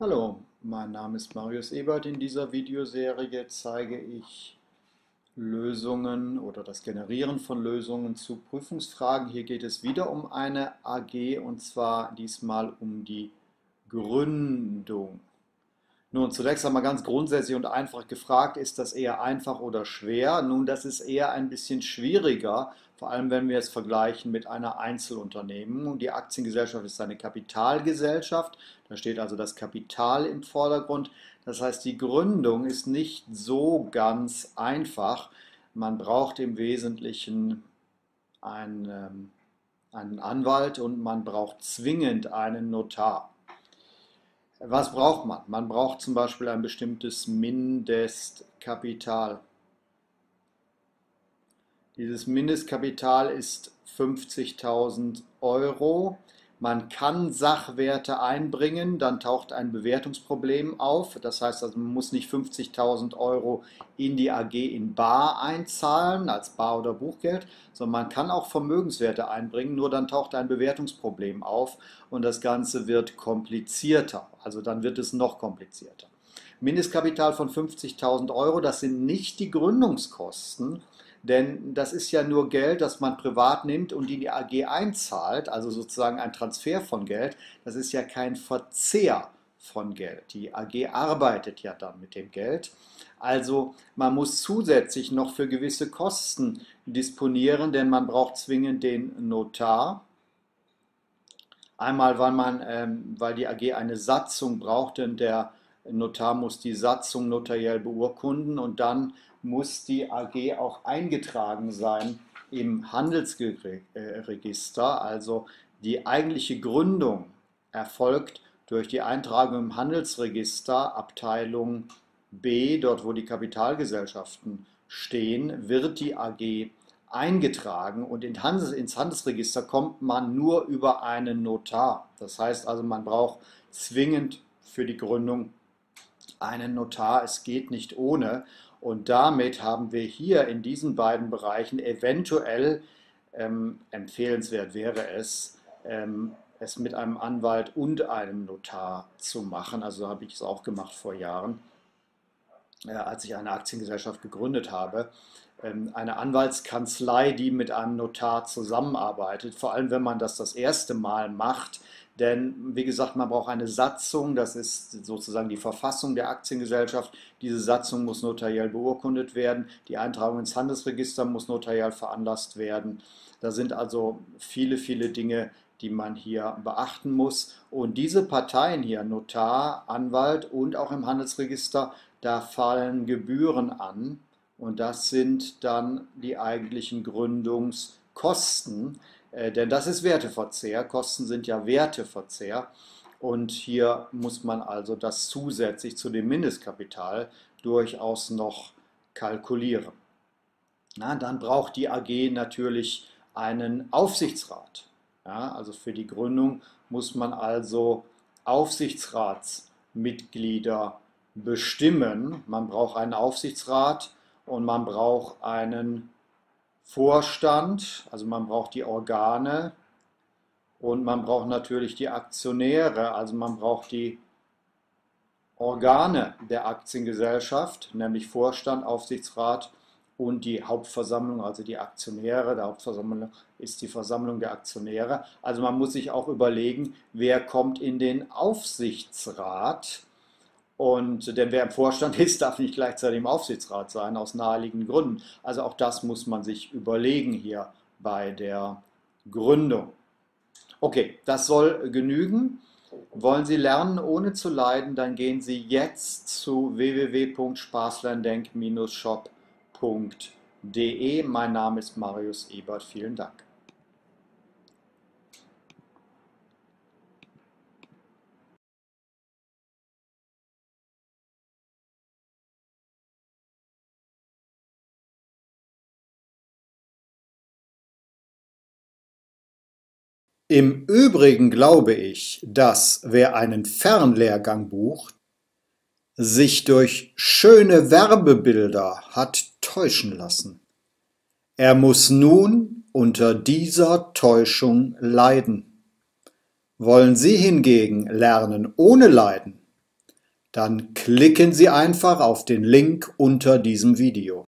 Hallo, mein Name ist Marius Ebert. In dieser Videoserie zeige ich Lösungen oder das Generieren von Lösungen zu Prüfungsfragen. Hier geht es wieder um eine AG und zwar diesmal um die Gründung. Nun, zunächst einmal ganz grundsätzlich und einfach gefragt, ist das eher einfach oder schwer? Nun, das ist eher ein bisschen schwieriger, vor allem wenn wir es vergleichen mit einer Einzelunternehmung. Die Aktiengesellschaft ist eine Kapitalgesellschaft, da steht also das Kapital im Vordergrund. Das heißt, die Gründung ist nicht so ganz einfach. Man braucht im Wesentlichen einen, ähm, einen Anwalt und man braucht zwingend einen Notar. Was braucht man? Man braucht zum Beispiel ein bestimmtes Mindestkapital. Dieses Mindestkapital ist 50.000 Euro. Man kann Sachwerte einbringen, dann taucht ein Bewertungsproblem auf. Das heißt also, man muss nicht 50.000 Euro in die AG in Bar einzahlen, als Bar- oder Buchgeld, sondern man kann auch Vermögenswerte einbringen, nur dann taucht ein Bewertungsproblem auf und das Ganze wird komplizierter. Also dann wird es noch komplizierter. Mindestkapital von 50.000 Euro, das sind nicht die Gründungskosten, denn das ist ja nur Geld, das man privat nimmt und in die AG einzahlt, also sozusagen ein Transfer von Geld. Das ist ja kein Verzehr von Geld. Die AG arbeitet ja dann mit dem Geld. Also man muss zusätzlich noch für gewisse Kosten disponieren, denn man braucht zwingend den Notar. Einmal, weil, man, ähm, weil die AG eine Satzung braucht, denn der Notar muss die Satzung notariell beurkunden und dann muss die AG auch eingetragen sein im Handelsregister. Also die eigentliche Gründung erfolgt durch die Eintragung im Handelsregister Abteilung B, dort wo die Kapitalgesellschaften stehen, wird die AG eingetragen und ins Handelsregister kommt man nur über einen Notar. Das heißt also, man braucht zwingend für die Gründung einen Notar. Es geht nicht ohne. Und damit haben wir hier in diesen beiden Bereichen eventuell, ähm, empfehlenswert wäre es, ähm, es mit einem Anwalt und einem Notar zu machen. Also habe ich es auch gemacht vor Jahren, äh, als ich eine Aktiengesellschaft gegründet habe. Ähm, eine Anwaltskanzlei, die mit einem Notar zusammenarbeitet, vor allem wenn man das das erste Mal macht, denn wie gesagt, man braucht eine Satzung, das ist sozusagen die Verfassung der Aktiengesellschaft. Diese Satzung muss notariell beurkundet werden. Die Eintragung ins Handelsregister muss notariell veranlasst werden. Da sind also viele, viele Dinge, die man hier beachten muss. Und diese Parteien hier, Notar, Anwalt und auch im Handelsregister, da fallen Gebühren an. Und das sind dann die eigentlichen Gründungskosten. Äh, denn das ist Werteverzehr. Kosten sind ja Werteverzehr. Und hier muss man also das zusätzlich zu dem Mindestkapital durchaus noch kalkulieren. Na, dann braucht die AG natürlich einen Aufsichtsrat. Ja, also für die Gründung muss man also Aufsichtsratsmitglieder bestimmen. Man braucht einen Aufsichtsrat und man braucht einen Vorstand, also man braucht die Organe und man braucht natürlich die Aktionäre, also man braucht die Organe der Aktiengesellschaft, nämlich Vorstand, Aufsichtsrat und die Hauptversammlung, also die Aktionäre. Der Hauptversammlung ist die Versammlung der Aktionäre. Also man muss sich auch überlegen, wer kommt in den Aufsichtsrat und denn wer im Vorstand ist, darf nicht gleichzeitig im Aufsichtsrat sein, aus naheliegenden Gründen. Also auch das muss man sich überlegen hier bei der Gründung. Okay, das soll genügen. Wollen Sie lernen, ohne zu leiden, dann gehen Sie jetzt zu www.spaßlerndenk-shop.de. Mein Name ist Marius Ebert. Vielen Dank. Im Übrigen glaube ich, dass wer einen Fernlehrgang bucht, sich durch schöne Werbebilder hat täuschen lassen. Er muss nun unter dieser Täuschung leiden. Wollen Sie hingegen lernen ohne Leiden, Dann klicken Sie einfach auf den Link unter diesem Video.